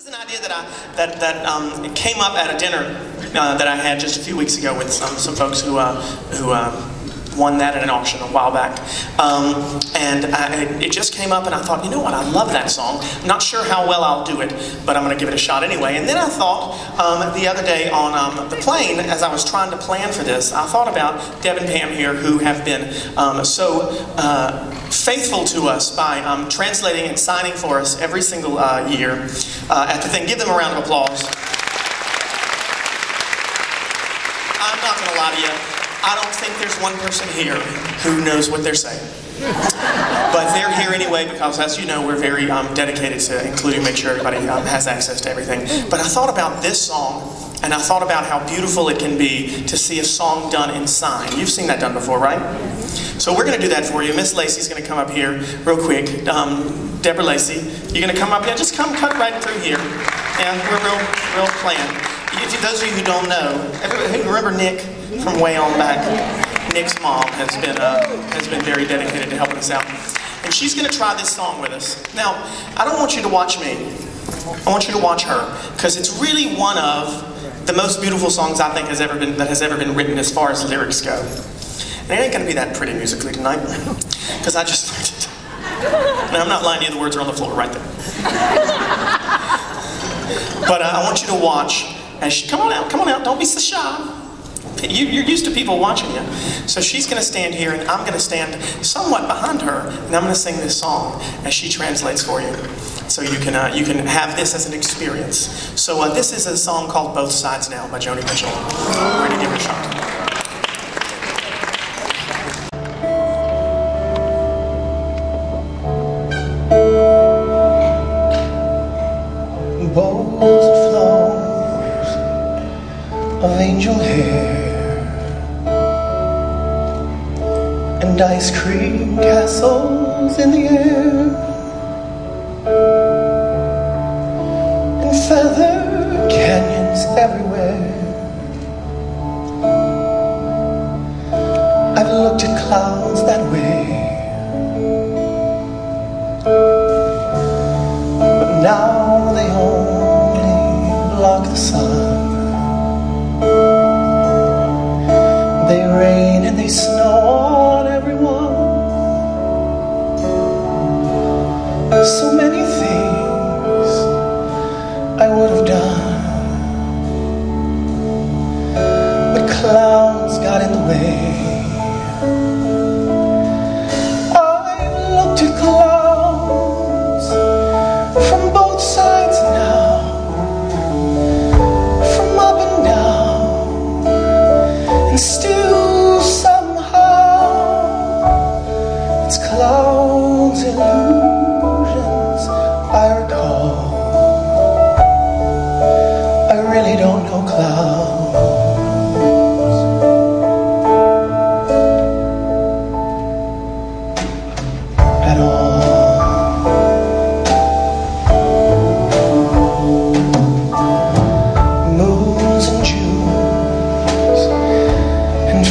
This is an idea that I that that um, came up at a dinner uh, that I had just a few weeks ago with some some folks who uh, who. Uh, won that at an auction a while back. Um, and I, it just came up, and I thought, you know what, I love that song. Not sure how well I'll do it, but I'm going to give it a shot anyway. And then I thought um, the other day on um, the plane, as I was trying to plan for this, I thought about Deb and Pam here who have been um, so uh, faithful to us by um, translating and signing for us every single uh, year uh, at the thing. Give them a round of applause. I'm not going to lie to you. I don't think there's one person here who knows what they're saying. but they're here anyway because, as you know, we're very um, dedicated to including, make sure everybody um, has access to everything. But I thought about this song, and I thought about how beautiful it can be to see a song done in sign. You've seen that done before, right? So we're going to do that for you. Miss Leisey's going to come up here real quick. Um, Deborah Leisey, you're going to come up here. Just come cut right through here. And we're real, real plan. If those of you who don't know, who remember Nick? From way on back. Nick's mom has been, uh, has been very dedicated to helping us out. And she's going to try this song with us. Now, I don't want you to watch me. I want you to watch her because it's really one of the most beautiful songs I think has ever been that has ever been written as far as lyrics go. And it ain't going to be that pretty musically tonight because I just learned it. Now, I'm not lying to you, the words are on the floor right there. but uh, I want you to watch as she, come on out, come on out, don't be so shy. You, are used to people watching you. So she's going to stand here, and I'm going to stand somewhat behind her, and I'm going to sing this song as she translates for you. So you can, uh, you can have this as an experience. So uh, this is a song called Both Sides Now by Joni Mitchell. We're going to give it a shot. And ice cream castles in the air and feather canyons everywhere. I've looked at clouds that way, but now they only block the sun. Way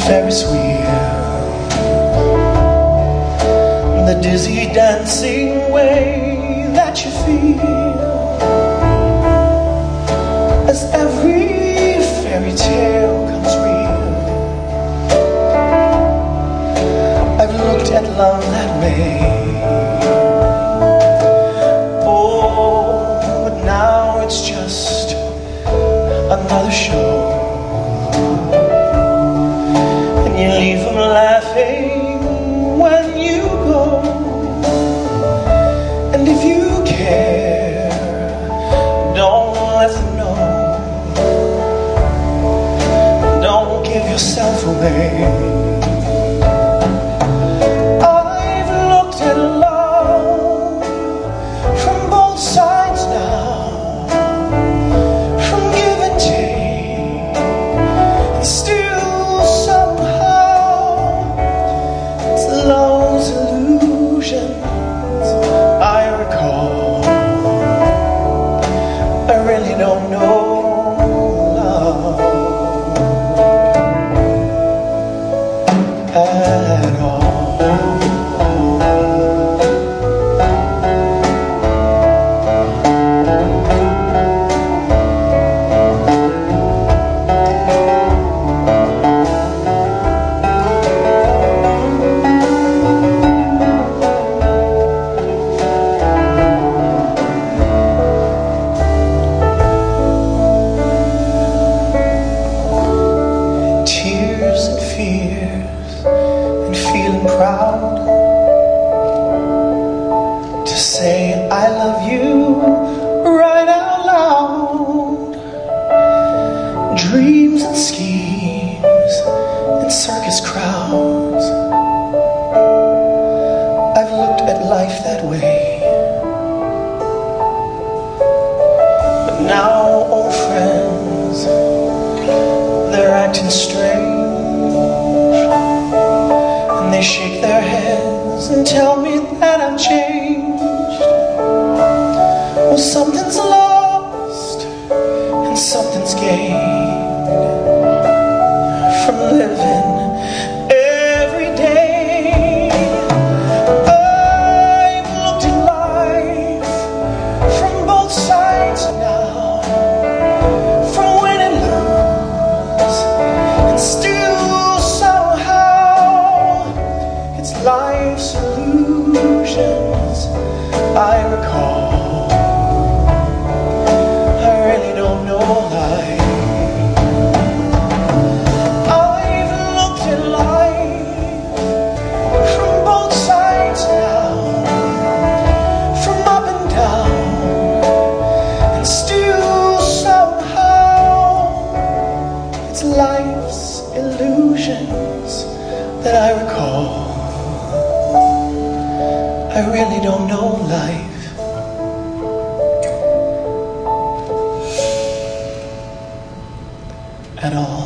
Ferris wheel The dizzy dancing way that you feel you leave them laughing when you go. And if you care, don't let them know. Don't give yourself away Dreams and schemes and circus crowds. I've looked at life that way. But now, old friends, they're acting strange. And they shake their heads and tell me that I've changed. Well, something's lost and something's gained from living At all.